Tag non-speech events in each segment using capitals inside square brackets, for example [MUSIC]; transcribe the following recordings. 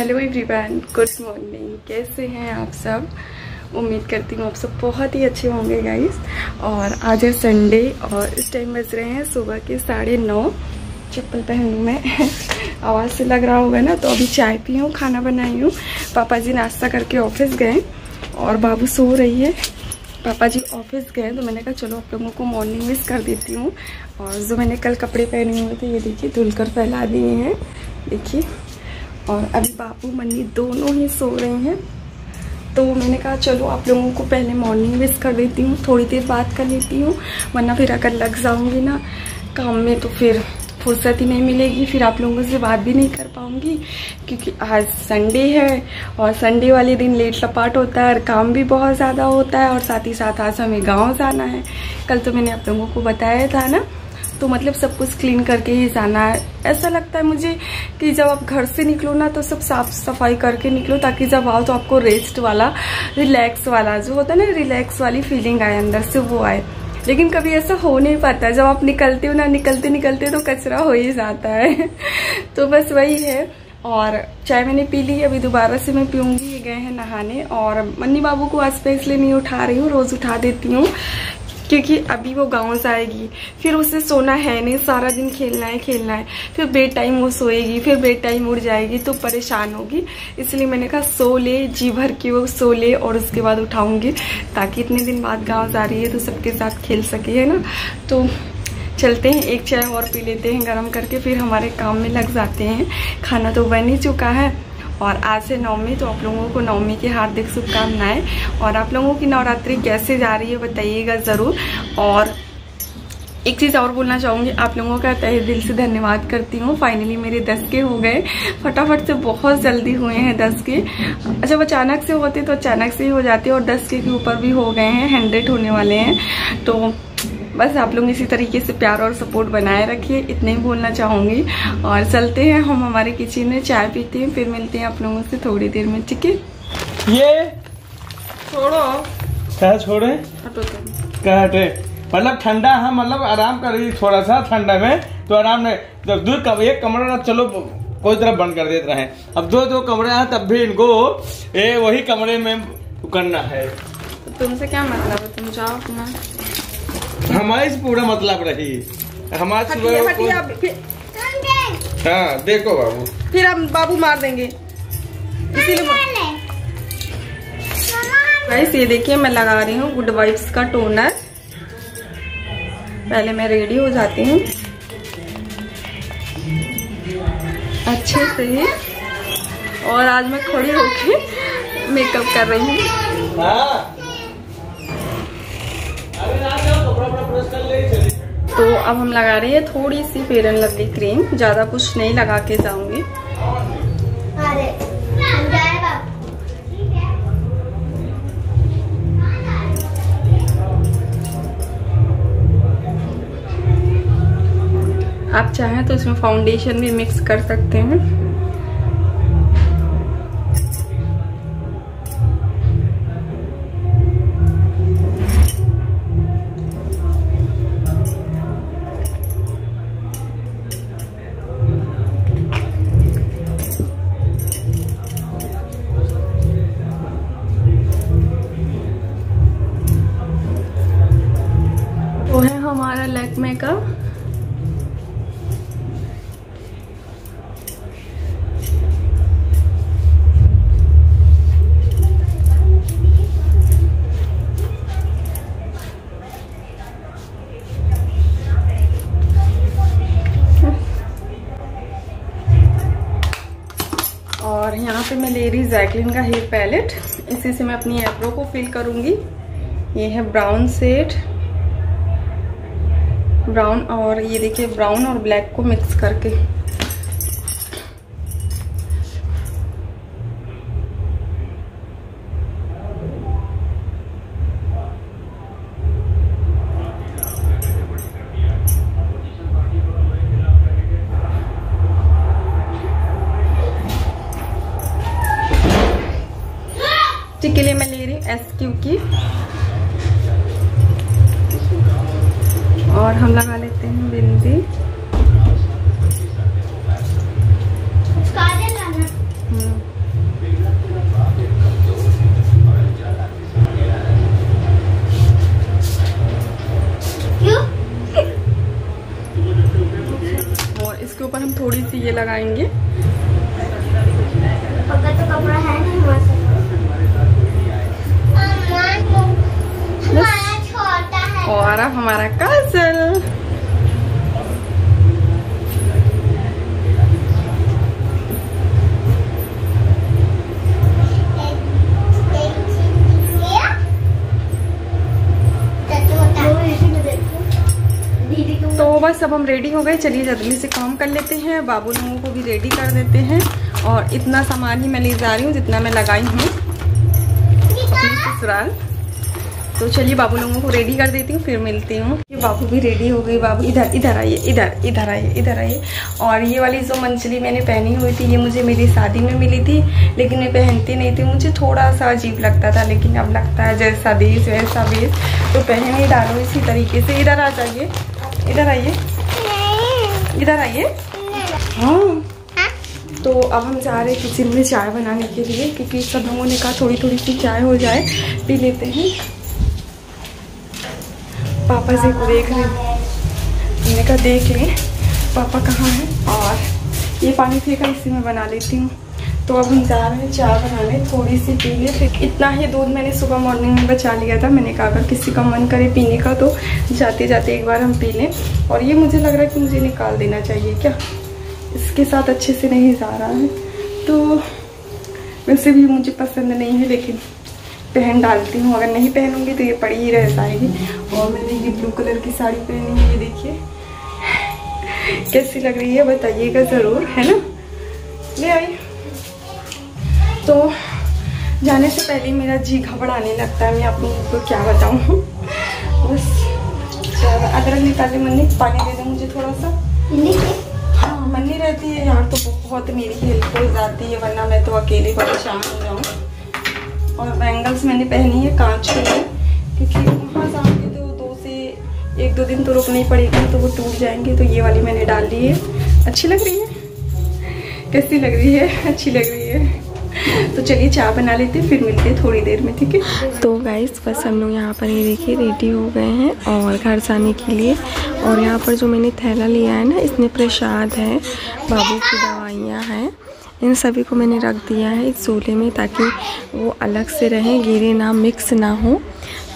Hello everyone, good morning. कैसे हैं आप सब? उम्मीद करती हूँ आप सब बहुत ही अच्छे होंगे गाइस और आज है संडे और इस टाइम बज रहे हैं सुबह के साढ़े नौ। चप्पल पहन लूँ मैं। [LAUGHS] आवाज़ से लग रहा होगा ना तो अभी चाय पी हूँ, खाना बनाई हूँ। पापा जी नाश्ता करके ऑफ़िस गए और बाबू सो रही है। पापा जी ऑफ़िस गए तो मैंने कहा, चलो आप लोगों को मॉर्निंग मिस कर देती हूँ। और जो मैंने कल कपड़े पहने हुए थे, ये देखिए, धुलकर फैला दिए हैं। देखिए। और अभी बाबू, मन्नी दोनों ही सो रहे हैं। तो मैंने कहा, चलो, आप लोगों को पहले मॉर्निंग विश कर देती हूँ, थोड़ी देर बात कर लेती हूँ। वरना फिर अगर लग जाऊँगी ना, काम में तो फिर फुर्सत ही नहीं मिलेगी। फिर आप लोगों से बात भी नहीं कर पाऊँगी, क्योंकि आज संडे है और संडे वाले दिन लेट लपाट होता है और काम भी बहुत ज़्यादा होता है और साथ ही साथ आज हमें गाँव जाना है। कल तो मैंने आप लोगों को बताया था ना तो मतलब सब कुछ क्लीन करके ही जाना है। ऐसा लगता है मुझे कि जब आप घर से निकलो ना तो सब साफ़ सफ़ाई करके निकलो, ताकि जब आओ तो आपको रेस्ट वाला रिलैक्स वाला, जो होता है ना रिलैक्स वाली फीलिंग आए अंदर से, वो आए। लेकिन कभी ऐसा हो नहीं पाता। जब आप निकलते हो ना, निकलते निकलते तो कचरा हो ही जाता है। [LAUGHS] तो बस वही है। और चाय मैंने पी ली, अभी दोबारा से मैं पीऊँगी। गए हैं नहाने। और मन्नी बाबू को आज पे इसलिए नहीं उठा रही हूँ, रोज उठा देती हूँ। क्योंकि अभी वो गाँव से आएगी। फिर उसे सोना है नहीं, सारा दिन खेलना है खेलना है। फिर बेड टाइम वो सोएगी, फिर बेड टाइम उड़ जाएगी तो परेशान होगी। इसलिए मैंने कहा, सो ले, जी भर के वो सो ले और उसके बाद उठाऊँगी, ताकि इतने दिन बाद गाँव जा रही है तो सबके साथ खेल सके, है ना? तो चलते हैं, एक चाय और पी लेते हैं, गर्म करके फिर हमारे काम में लग जाते हैं। खाना तो बन ही चुका है। और आज से नवमी तो आप लोगों को नवमी की हार्दिक शुभकामनाएँ। और आप लोगों की नवरात्रि कैसे जा रही है बताइएगा ज़रूर। और एक चीज़ और बोलना चाहूँगी, आप लोगों का तहे दिल से धन्यवाद करती हूँ। फाइनली मेरे दस के हो गए। फटाफट से बहुत जल्दी हुए हैं दस के। अच्छा अचानक से होते तो अचानक से ही हो जाते और दस के ऊपर भी हो गए हैं हंड्रेड होने वाले हैं। तो बस आप लोग इसी तरीके से प्यार और सपोर्ट बनाए रखिए इतने ही बोलना चाहूँगी। और चलते हैं हम हमारे किचन में चाय पीते हैं फिर मिलते हैं आप लोगों से थोड़ी देर में ठीक है? ये छोड़ो। क्या छोड़े? हटो हटे? मतलब ठंडा है मतलब आराम कर रही थोड़ा सा ठंडा में तो आराम में। जब दूर कम, एक कमरा चलो कोई तरफ़ बंद कर देते रहे। अब दो दो कमरे हैं तब भी इनको ये वही कमरे में करना है। तो तुमसे क्या मतलब है? तुम जाओ अपना। हमारी से पूरा मतलब रही। हमारे सुबह हाँ देखो बाबू। फिर हम बाबू मार देंगे। इसीलिए ये देखिए मैं लगा रही हूँ गुड वाइब्स का टोनर। पहले मैं रेडी हो जाती हूँ। अच्छे से। और आज मैं खड़ी होके मेकअप कर रही हूँ हाँ अरे ना जाओ कपड़ा वपड़ा प्रेस कर ले चली तो अब हम लगा रहे हैं थोड़ी सी फेयर एंड लवली क्रीम। ज़्यादा कुछ नहीं लगा के जाऊँगी। आप चाहें तो इसमें फाउंडेशन भी मिक्स कर सकते हैं। जैकलिन का हेयर पैलेट इसी से मैं अपनी एप्रो को फिल करूँगी। ये है ब्राउन सेट ब्राउन और ये देखिए ब्राउन और ब्लैक को मिक्स करके। और हम लगा लेते हैं बिंदी। हम्म। और इसके ऊपर हम थोड़ी सी ये लगाएँगे। तो कपड़ा है। नहीं और हमारा कस बस, अब हम रेडी हो गए। चलिए जल्दी से काम कर लेते हैं। बाबू लोगों को भी रेडी कर देते हैं। और इतना सामान ही मैं ले जा रही हूँ, जितना मैं लगाई हूँ। अपनी ससुराल तो चलिए बाबू लोगों को रेडी कर देती हूँ, फिर मिलती हूँ। ये बाबू भी रेडी हो गई बाबू, इधर इधर आइए, इधर इधर आइए इधर आइए। और ये वाली जो मंचली मैंने पहनी हुई थी, ये मुझे मेरी शादी में मिली थी, लेकिन मैं पहनती नहीं थी। मुझे थोड़ा सा अजीब लगता था, लेकिन अब लगता है जैसा देश, वैसा बेस तो पहन ही डालो, इसी तरीके से इधर आ जाइए। इधर आइए। इधर आइए। हाँ। तो अब हम जा रहे हैं किचन में चाय बनाने के लिए, क्योंकि सब लोगों ने कहा थोड़ी थोड़ी सी चाय हो जाए, पी लेते हैं। पापा से को देख रहे हैं। मैंने कहा देख लें, पापा कहाँ हैं? और ये पानी फेंका, इसी में बना लेती हूँ। तो अब हम जा रहे हैं चाय बनाने थोड़ी सी पी ले फिर इतना ही दूध मैंने सुबह मॉर्निंग में बचा लिया था। मैंने कहा, अगर किसी का मन करे पीने का तो जाते जाते एक बार हम पी लें। और ये मुझे लग रहा है कि मुझे निकाल देना चाहिए क्या? इसके साथ अच्छे से नहीं जा रहा है। तो वैसे भी मुझे पसंद नहीं है, लेकिन पहन डालती हूँ। अगर नहीं पहनूँगी तो ये पड़ी ही रह जाएगी। और मैंने ये ब्लू कलर की साड़ी पहनी है, ये देखिए। कैसी लग रही है, बताइएगा ज़रूर, है ना? ले आई। तो जाने से पहले मेरा जी घबराने लगता है, मैं लोगों को क्या बताऊँ? बस अदरक निकाले मन्नी, पानी दे दो मुझे थोड़ा सा। हाँ मन्नी रहती है यार तो बहुत मेरी हेल्प हो जाती है, वरना मैं तो अकेले परेशान हो जाऊँ। और बैंगल्स मैंने पहनी है, कांच के लिए, क्योंकि वहाँ जाऊँगी तो दो से एक दो दिन तो रुकना पड़ेगा तो वो टूट जाएँगे तो ये वाली मैंने डाल ली है। अच्छी लग रही है? कैसी लग रही है? अच्छी लग रही है। [LAUGHS] तो चलिए चाय बना लेते फिर मिलते हैं थोड़ी देर में, ठीक है? तो गाइस बस हम लोग यहाँ पर ये देखिए रेडी हो गए हैं और घर जाने के लिए। और यहाँ पर जो मैंने थैला लिया है ना, इसमें प्रसाद है, बाबू की दवाइयाँ हैं। इन सभी को मैंने रख दिया है इस चूल्हे में ताकि वो अलग से रहें गिरे ना मिक्स ना हो।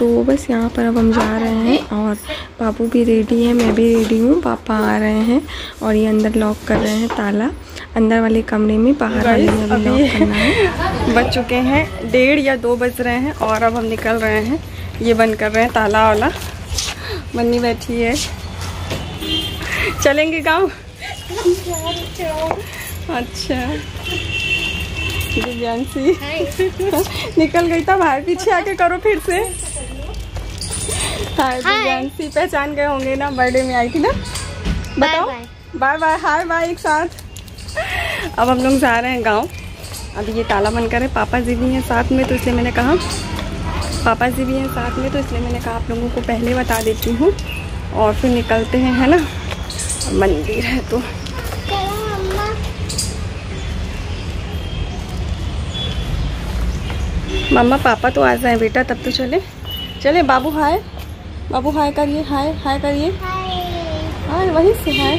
तो बस यहाँ पर अब हम जा रहे हैं और बाबू भी रेडी है मैं भी रेडी हूँ पापा आ रहे हैं और ये अंदर लॉक कर रहे हैं ताला। अंदर वाले कमरे में बाहर वाले में भी लॉक करना है। [LAUGHS] बज चुके हैं डेढ़ या दो बज रहे हैं और अब हम निकल रहे हैं। ये बंद कर रहे हैं ताला वाला। मन्नी बैठी है। चलेंगे गाँव? अच्छा। दिव्यांशी। [LAUGHS] निकल गई था बाहर पीछे आके करो फिर से। हाय दिव्यांशी पहचान गए होंगे ना? बर्थडे में आई थी ना? बताओ। बाय। बाय हाय बाय एक साथ। अब हम लोग जा रहे हैं गाँव। अभी ये ताला बंद कर पापा जी भी हैं साथ में तो इसलिए मैंने कहा पापा जी भी हैं साथ में तो इसलिए मैंने कहा आप लोगों को पहले बता देती हूँ। और फिर निकलते हैं है ना? मंदिर है तो। मम्मा पापा तो आ जाए बेटा तब तो चले। चले बाबू हाय। बाबू हाय करिए हाय हाय करिए। हाय वहीं से हाय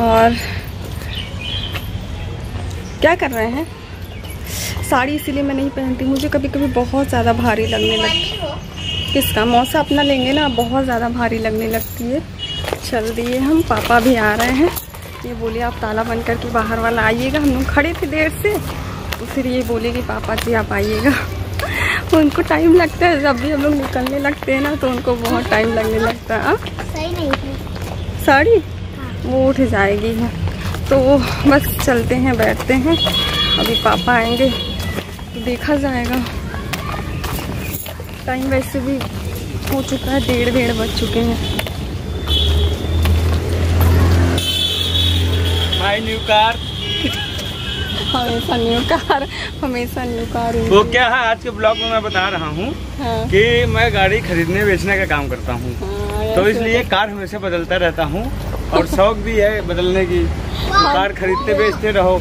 और क्या कर रहे हैं? साड़ी इसीलिए मैं नहीं पहनती मुझे कभी कभी बहुत ज़्यादा भारी लगने लगती है। किसका? मौसा अपना लेंगे ना बहुत ज़्यादा भारी लगने लगती है। चल दिए हम पापा भी आ रहे हैं। ये बोले आप ताला बंद करके बाहर वाला आइएगा हम लोग खड़े थे देर से। तो फिर ये बोले कि पापा जी आप आइएगा। उनको टाइम लगता है जब भी हम लोग निकलने लगते हैं ना तो उनको बहुत टाइम लगने लगता है। सही नहीं साड़ी? वो उठ जाएगी। है तो बस चलते हैं बैठते हैं। अभी पापा आएँगे तो देखा जाएगा। टाइम वैसे भी हो चुका है डेढ़ डेढ़ बज चुके हैं। माय न्यू कार हमेशा न्यू कार हमेशा न्यू कार वो क्या है आज के ब्लॉग में मैं बता रहा हूँ हाँ, कि मैं गाड़ी खरीदने बेचने का काम करता हूँ। हाँ, तो इसलिए कार हमेशा बदलता रहता हूँ और शौक भी है बदलने की। कार खरीदते बेचते रहो।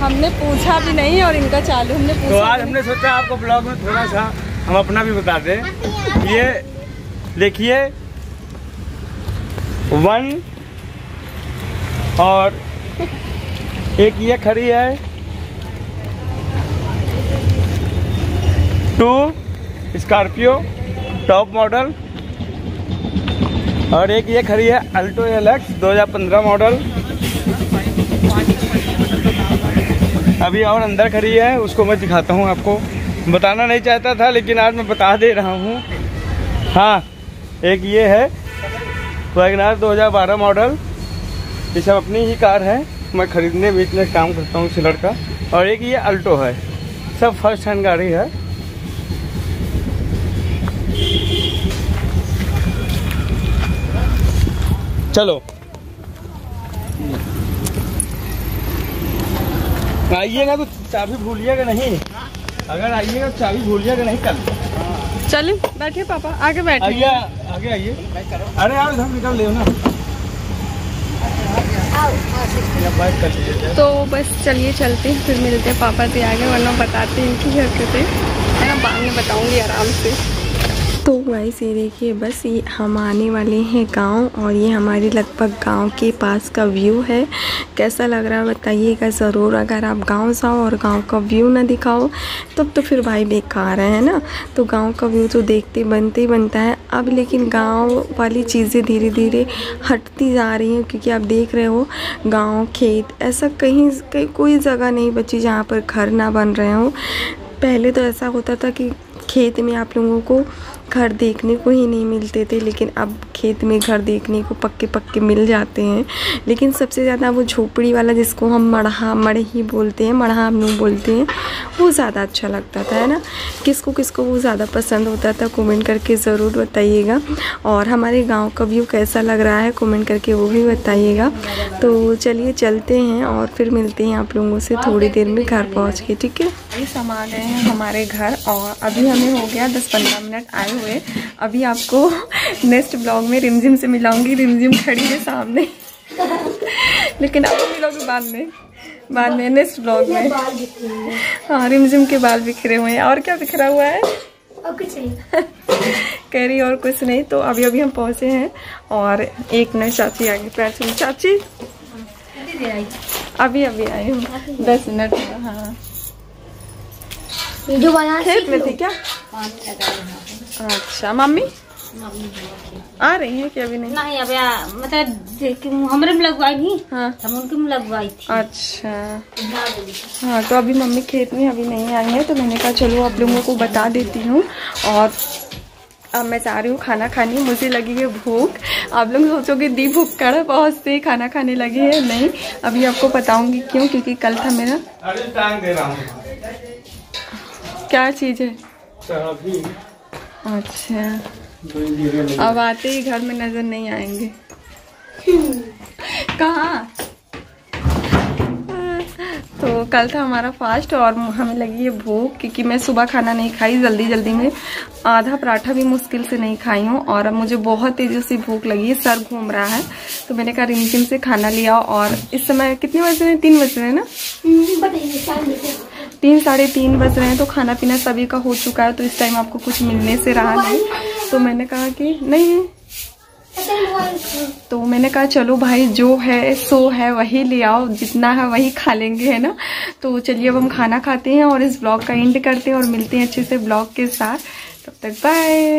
हमने पूछा भी नहीं और इनका चालू हमने तो आज हमने सोचा आपको ब्लॉग में थोड़ा सा हम अपना भी बता दें ये देखिए वन और एक ये खड़ी है। Two, Scorpio, top model. और एक ये खड़ी है अल्टो एल एक्स दो मॉडल। अभी और अंदर खड़ी है, उसको मैं दिखाता हूँ आपको। बताना नहीं चाहता था, लेकिन आज मैं बता दे रहा हूँ। हाँ एक ये है वैगनार 2012 मॉडल। ये सब अपनी ही कार है, मैं खरीदने, बेचने काम करता हूँ सिलर का और एक ये अल्टो है, सब फ़र्स्ट हैंड गाड़ी है। चलो। आइएगा तो चाबी भूलिएगा नहीं? अगर आइएगा तो चाबी भूलिएगा नहीं कल? चलिए बैठिए पापा आगे बैठिए। आइए आगे आइए। अरे यार इधर निकल ले ना। तो बस चलिए चलते हैं फिर मिलते हैं पापा से आगे वरना बताते हैं इनकी हरकतें है ना बाद में बताऊँगी आराम से। तो गाइस ये देखिए, बस ये हम आने वाले हैं गाँव और ये हमारे लगभग गाँव के पास का व्यू है। कैसा लग रहा है बताइएगा ज़रूर। अगर आप गाँव जाओ और गाँव का व्यू ना दिखाओ, तब तो फिर भाई बेकार है ना? तो गाँव का व्यू तो देखते बनते ही बनता है। अब लेकिन गाँव वाली चीज़ें धीरे धीरे हटती जा रही हैं क्योंकि आप देख रहे हो, गाँव, खेत, ऐसा कहीं कहीं कोई जगह नहीं बची जहाँ पर घर ना बन रहे हो। पहले तो ऐसा होता था कि खेत में आप लोगों को घर देखने को ही नहीं मिलते थे, लेकिन अब खेत में घर देखने को पक्के पक्के मिल जाते हैं। लेकिन सबसे ज़्यादा वो झोपड़ी वाला जिसको हम मढ़ा मड़ही बोलते हैं, मढ़ा हम लोग बोलते हैं, वो ज़्यादा अच्छा लगता था, है ना? किसको किसको वो ज़्यादा पसंद होता था, कमेंट करके ज़रूर बताइएगा। और हमारे गाँव का व्यू कैसा लग रहा है, कमेंट करके वो भी बताइएगा। तो चलिए चलते हैं और फिर मिलते हैं आप लोगों से थोड़ी देर में घर पहुँच के, ठीक है? हम आ गए हैं हमारे घर, और अभी हमें हो गया दस पंद्रह मिनट आए। हुए। अभी आपको नेक्स्ट ब्लॉग में रिमझिम से मिलाऊँगी। रिमझिम खड़ी है सामने। लेकिन अब मिलोगे बाद में। बाद में नेक्स्ट ब्लॉग में। हाँ। रिमझिम के बाल बिखरे हुए हैं। और क्या बिखरा हुआ है? और कुछ नहीं। [LAUGHS] कह रही और कुछ नहीं। तो अभी अभी हम पहुँचे हैं। और एक मिनट चाची आगे पैर चाची? अभी अभी आई हूँ। दस मिनट। हाँ। वीडियो बना खेत में थी क्या अच्छा मम्मी? आ रही है कि अभी नहीं? नहीं अब या- मतलब देख- हमरे में लगवाई नहीं हाँ। हम उनके में लगवाई थी। अच्छा। हाँ तो अभी मम्मी खेत में अभी नहीं आई है तो मैंने कहा चलो आप लोगों को बता देती हूँ। और अब मैं जा रही हूँ खाना खाने मुझे लगी है भूख। आप लोग सोचोगे दी भूख कड़ा बहुत से खाना खाने लगे हैं। नहीं अभी आपको बताऊँगी क्यों क्योंकि कल था मेरा। अरे टांग दे रहा हूँ। क्या चीज़ है? चाबी। अच्छा। अब आते ही घर में नज़र नहीं आएँगे। [LAUGHS] कहाँ? तो कल था हमारा फास्ट और हमें लगी है भूख क्योंकि मैं सुबह खाना नहीं खाई जल्दी जल्दी में आधा पराठा भी मुश्किल से नहीं खाई हूँ और अब मुझे बहुत तेज़ी से भूख लगी है सर घूम रहा है। तो मैंने कहा रिमझिम से खाना लिया और इस समय कितने बज रहे हैं? तीन बज रहे हैं ना तीन, साढ़े तीन बज रहे हैं तो खाना पीना सभी का हो चुका है तो इस टाइम आपको कुछ मिलने से रहा नहीं। तो मैंने कहा कि नहीं। है तो मैंने कहा, चलो भाई, जो है, सो है, वही ले आओ, जितना है वही खा लेंगे, है ना? तो चलिए, अब हम खाना खाते हैं और इस ब्लॉग का एंड करते हैं और मिलते हैं अच्छे से ब्लॉग के साथ। तब तक बाय